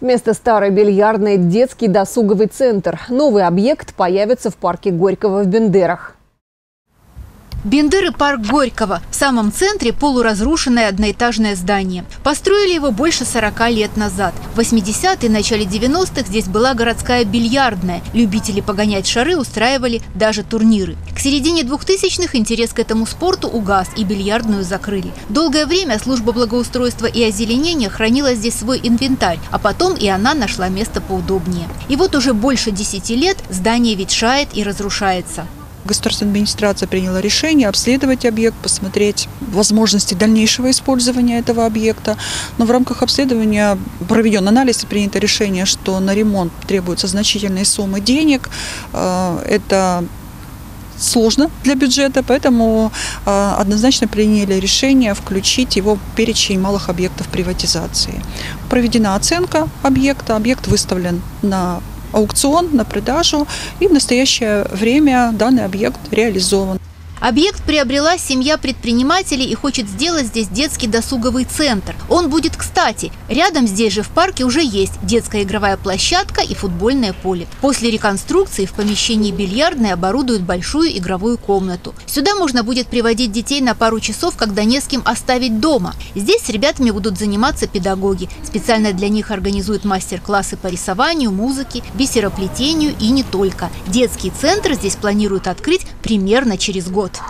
Вместо старой бильярдной – детский досуговый центр. Новый объект появится в парке Горького в Бендерах. Бендеры парк Горького. В самом центре полуразрушенное одноэтажное здание. Построили его больше 40 лет назад. В 80-е и начале 90-х здесь была городская бильярдная. Любители погонять шары устраивали даже турниры. К середине 2000-х интерес к этому спорту угас и бильярдную закрыли. Долгое время служба благоустройства и озеленения хранила здесь свой инвентарь, а потом и она нашла место поудобнее. И вот уже больше 10 лет здание ветшает и разрушается. Государственная администрация приняла решение обследовать объект, посмотреть возможности дальнейшего использования этого объекта. Но в рамках обследования проведен анализ и принято решение, что на ремонт требуются значительные суммы денег. Э, это сложно для бюджета, поэтому э, однозначно приняли решение включить его в перечень малых объектов приватизации. Проведена оценка объекта, объект выставлен на аукцион на продажу, и в настоящее время данный объект реализован. Объект приобрела семья предпринимателей и хочет сделать здесь детский досуговый центр. Он будет кстати. Рядом здесь же в парке уже есть детская игровая площадка и футбольное поле. После реконструкции в помещении бильярдной оборудуют большую игровую комнату. Сюда можно будет приводить детей на пару часов, когда не с кем оставить дома. Здесь с ребятами будут заниматься педагоги. Специально для них организуют мастер-классы по рисованию, музыке, бисероплетению и не только. Детский центр здесь планируют открыть примерно через год.